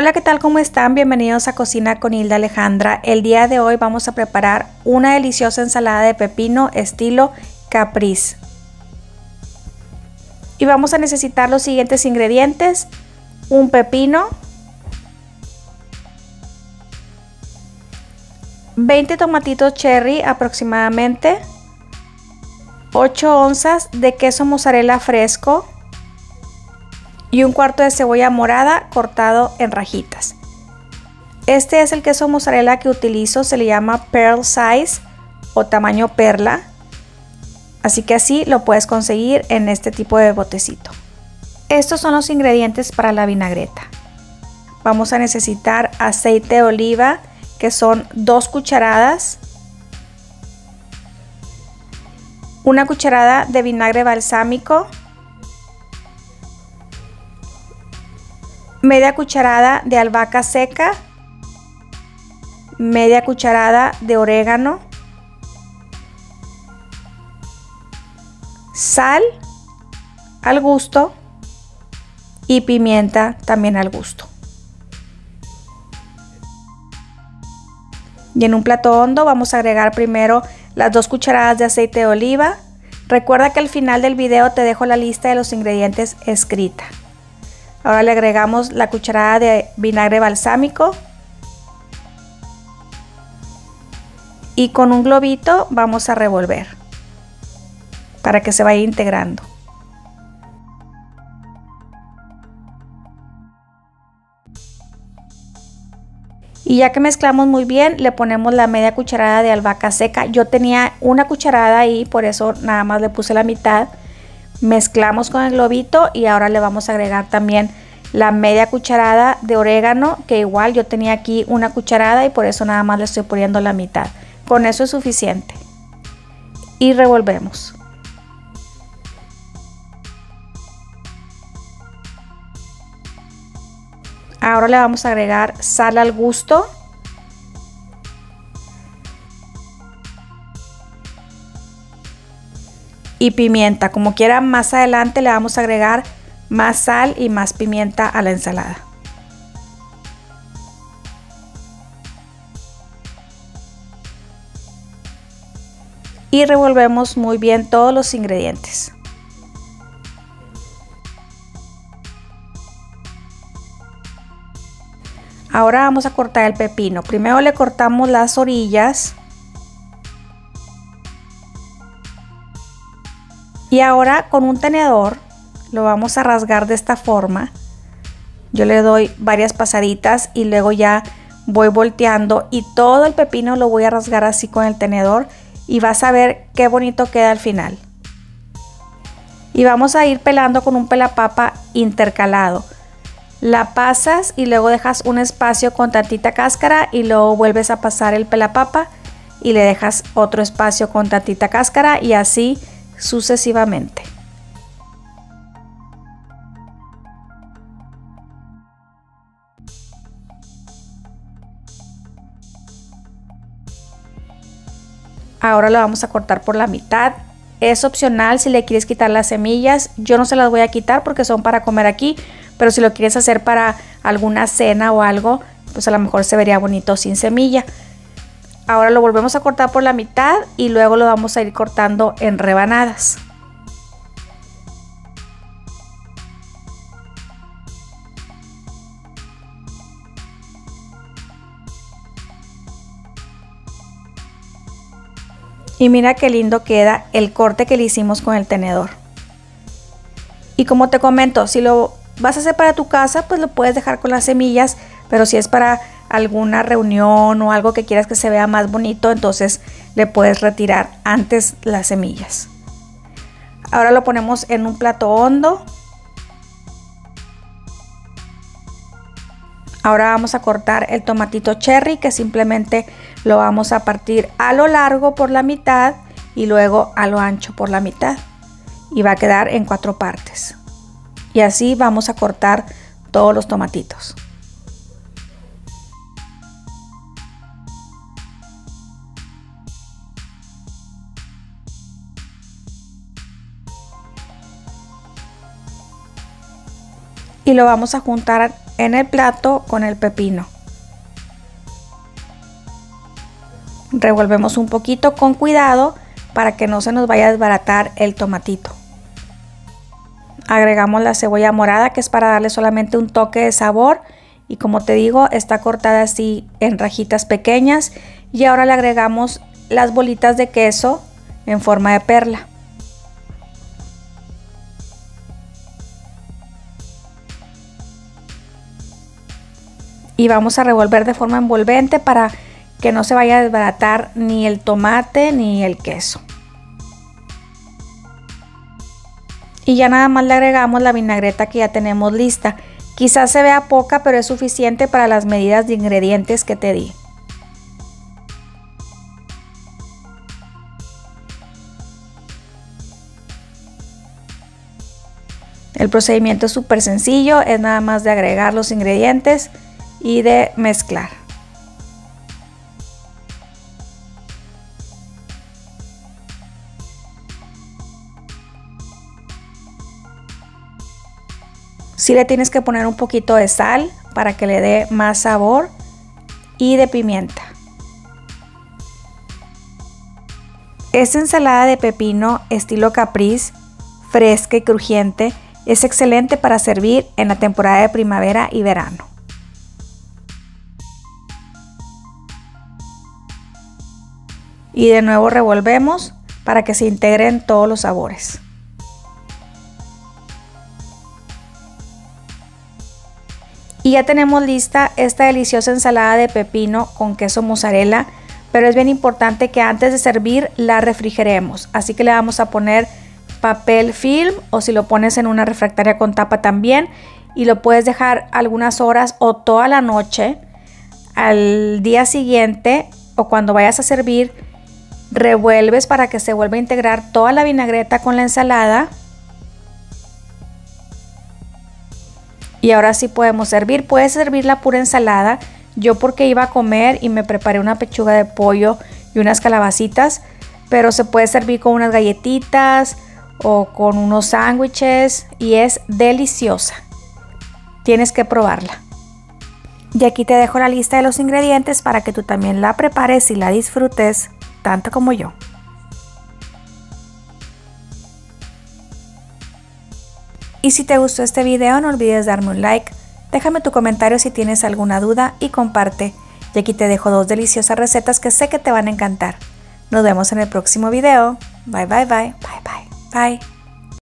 Hola, ¿qué tal? ¿Cómo están? Bienvenidos a Cocina con Hilda Alejandra. El día de hoy vamos a preparar una deliciosa ensalada de pepino estilo caprice. Y vamos a necesitar los siguientes ingredientes. Un pepino, 20 tomatitos cherry aproximadamente, 8 onzas de queso mozzarella fresco, y un cuarto de cebolla morada cortado en rajitas. Este es el queso mozzarella que utilizo, se le llama Pearl Size o tamaño perla. Así que así lo puedes conseguir en este tipo de botecito. Estos son los ingredientes para la vinagreta. Vamos a necesitar aceite de oliva, que son dos cucharadas, una cucharada de vinagre balsámico, media cucharada de albahaca seca, media cucharada de orégano, sal al gusto y pimienta también al gusto. Y en un plato hondo vamos a agregar primero las dos cucharadas de aceite de oliva. Recuerda que al final del video te dejo la lista de los ingredientes escrita. Ahora le agregamos la cucharada de vinagre balsámico. Y con un globito vamos a revolver para que se vaya integrando. Y ya que mezclamos muy bien, le ponemos la media cucharada de albahaca seca. Yo tenía una cucharada ahí, por eso nada más le puse la mitad mezclamos con el globito y ahora le vamos a agregar también la media cucharada de orégano que igual yo tenía aquí una cucharada y por eso nada más le estoy poniendo la mitad. Con eso es suficiente. Y revolvemos. Ahora le vamos a agregar sal al gusto y pimienta. Como quiera, más adelante le vamos a agregar más sal y más pimienta a la ensalada. Y revolvemos muy bien todos los ingredientes. Ahora vamos a cortar el pepino. Primero le cortamos las orillas Y ahora con un tenedor lo vamos a rasgar de esta forma. Yo le doy varias pasaditas y luego ya voy volteando y todo el pepino lo voy a rasgar así con el tenedor y vas a ver qué bonito queda al final. Y vamos a ir pelando con un pelapapa intercalado. La pasas y luego dejas un espacio con tantita cáscara y luego vuelves a pasar el pelapapa y le dejas otro espacio con tantita cáscara y así sucesivamente. Ahora lo vamos a cortar por la mitad. Es opcional si le quieres quitar las semillas. Yo no se las voy a quitar porque son para comer aquí. Pero si lo quieres hacer para alguna cena o algo, pues a lo mejor se vería bonito sin semilla. Ahora lo volvemos a cortar por la mitad y luego lo vamos a ir cortando en rebanadas. Y mira qué lindo queda el corte que le hicimos con el tenedor. Y como te comento, si lo vas a hacer para tu casa, pues lo puedes dejar con las semillas, pero si es para alguna reunión o algo que quieras que se vea más bonito, entonces le puedes retirar antes las semillas. Ahora lo ponemos en un plato hondo. Ahora vamos a cortar el tomatito cherry que simplemente lo vamos a partir a lo largo por la mitad y luego a lo ancho por la mitad. Y va a quedar en cuatro partes. Y así vamos a cortar todos los tomatitos. Y lo vamos a juntar en el plato con el pepino. Revolvemos un poquito con cuidado para que no se nos vaya a desbaratar el tomatito. Agregamos la cebolla morada que es para darle solamente un toque de sabor y como te digo está cortada así en rajitas pequeñas y ahora le agregamos las bolitas de queso en forma de perla. Y vamos a revolver de forma envolvente para que no se vaya a desbaratar ni el tomate ni el queso. Y ya nada más le agregamos la vinagreta que ya tenemos lista. Quizás se vea poca, pero es suficiente para las medidas de ingredientes que te di. El procedimiento es súper sencillo, es nada más de agregar los ingredientes y de mezclar. Si le tienes que poner un poquito de sal para que le dé más sabor y de pimienta. Esta ensalada de pepino estilo capriz, fresca y crujiente, es excelente para servir en la temporada de primavera y verano. Y de nuevo revolvemos para que se integren todos los sabores. Y ya tenemos lista esta deliciosa ensalada de pepino con queso mozzarella, pero es bien importante que antes de servir la refrigeremos. Así que le vamos a poner papel film o si lo pones en una refractaria con tapa también y lo puedes dejar algunas horas o toda la noche. Al día siguiente o cuando vayas a servir, revuelves para que se vuelva a integrar toda la vinagreta con la ensalada Y ahora sí podemos servir. Puedes servir la pura ensalada. Yo porque iba a comer y me preparé una pechuga de pollo y unas calabacitas. Pero se puede servir con unas galletitas o con unos sándwiches y es deliciosa. Tienes que probarla. Y aquí te dejo la lista de los ingredientes para que tú también la prepares y la disfrutes tanto como yo. Y si te gustó este video no olvides darme un like, déjame tu comentario si tienes alguna duda y comparte. Y aquí te dejo dos deliciosas recetas que sé que te van a encantar. Nos vemos en el próximo video. Bye bye bye. Bye bye. Bye.